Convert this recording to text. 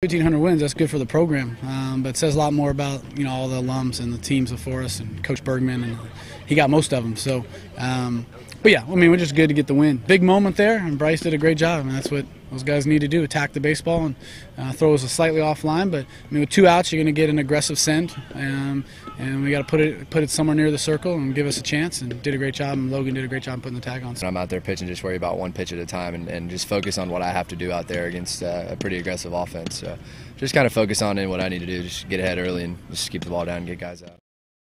1,500 wins, that's good for the program, um, but it says a lot more about you know all the alums and the teams before us and Coach Bergman, and he got most of them. So, um, but yeah, I mean, we're just good to get the win. Big moment there, and Bryce did a great job. I mean, that's what those guys need to do: attack the baseball and uh, throw us a slightly offline. But I mean, with two outs, you're going to get an aggressive send, um, and we got to put it put it somewhere near the circle and give us a chance. And did a great job, and Logan did a great job putting the tag on. I'm out there pitching, just worry about one pitch at a time, and, and just focus on what I have to do out there against uh, a pretty aggressive offense. So just kind of focus on what I need to do, just get ahead early and just keep the ball down and get guys out.